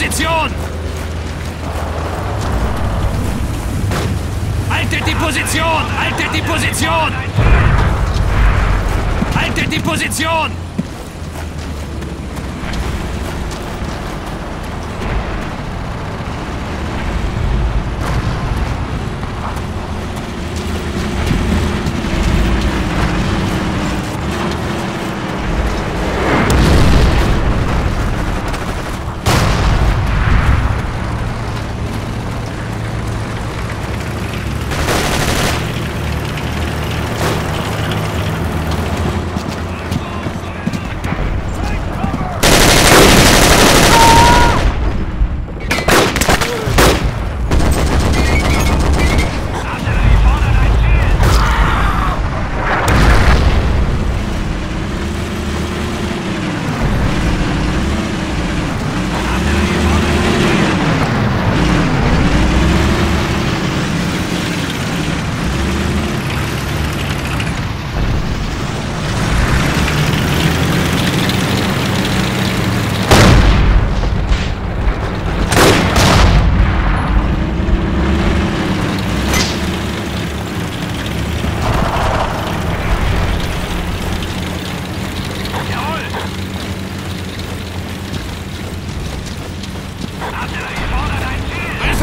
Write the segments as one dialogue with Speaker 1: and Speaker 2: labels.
Speaker 1: Position! Haltet die Position! Haltet die Position! Haltet die Position!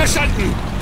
Speaker 2: Verstanden!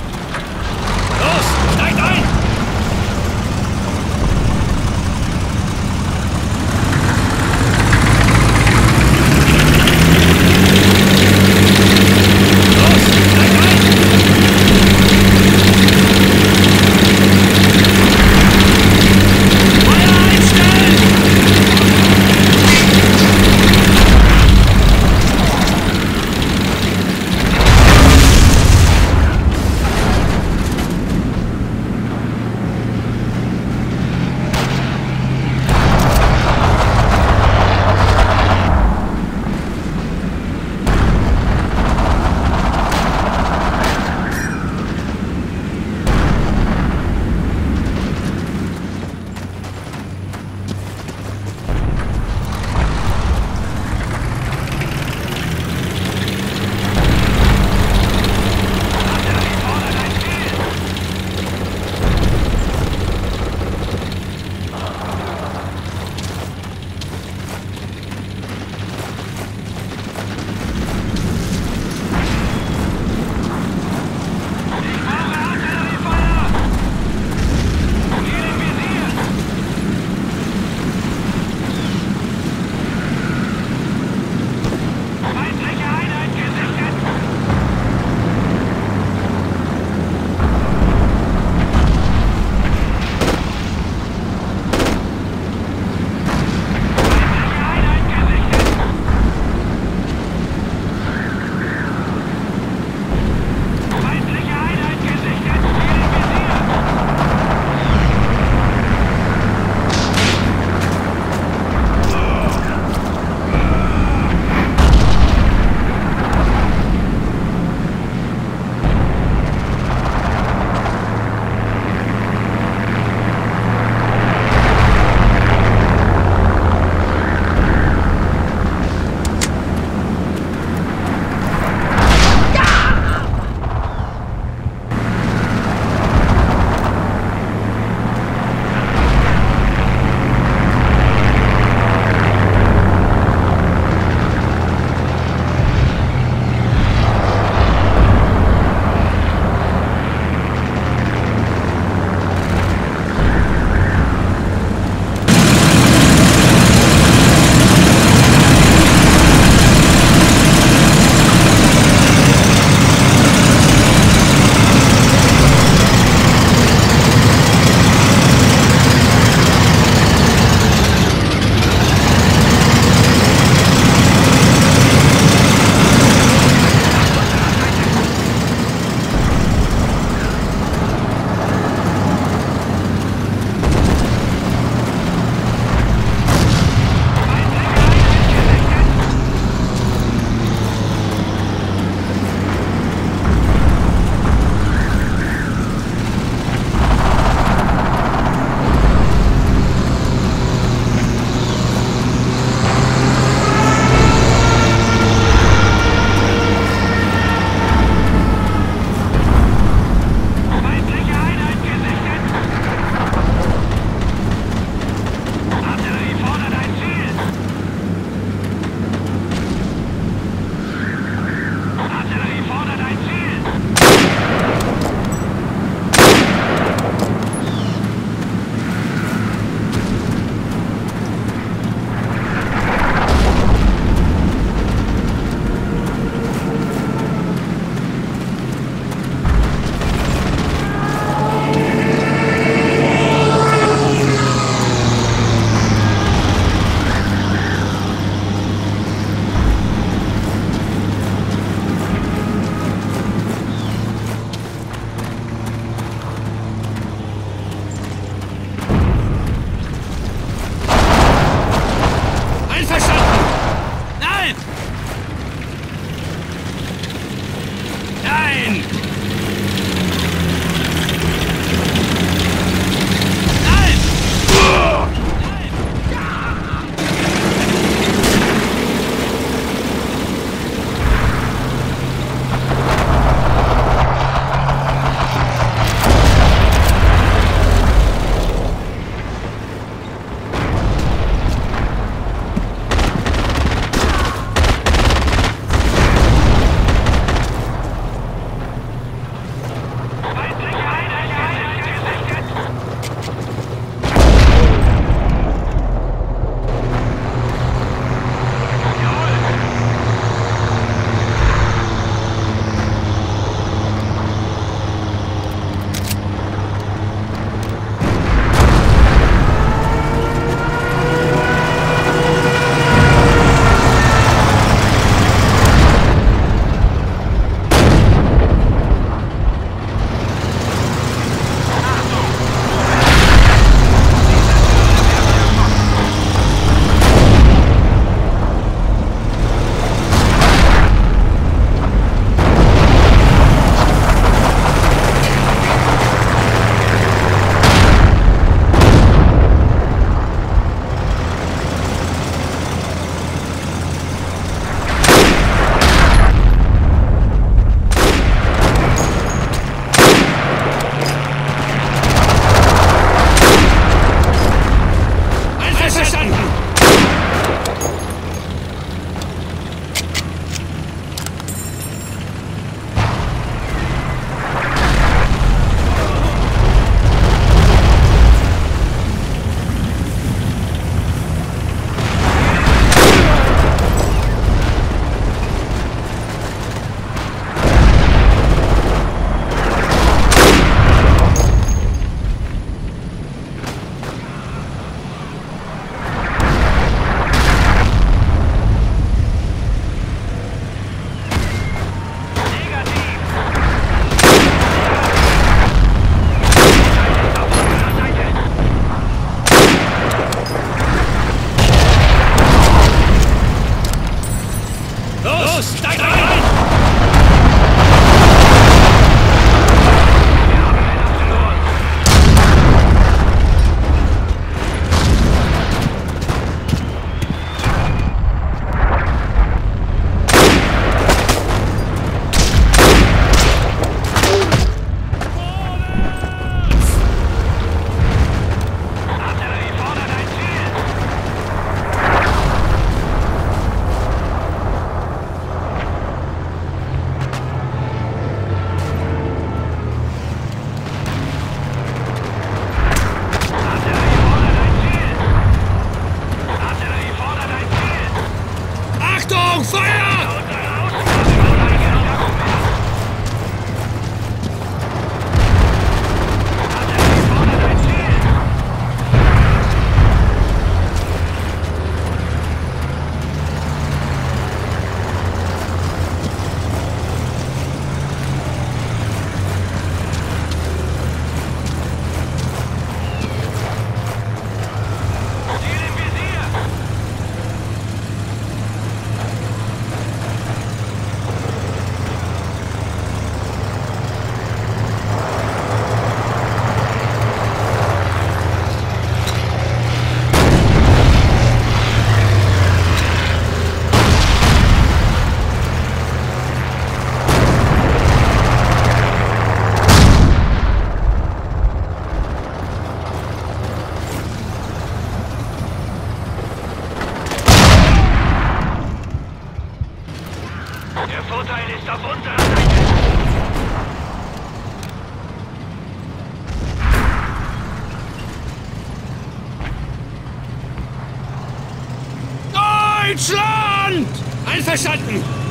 Speaker 1: Deutschland! Einverstanden!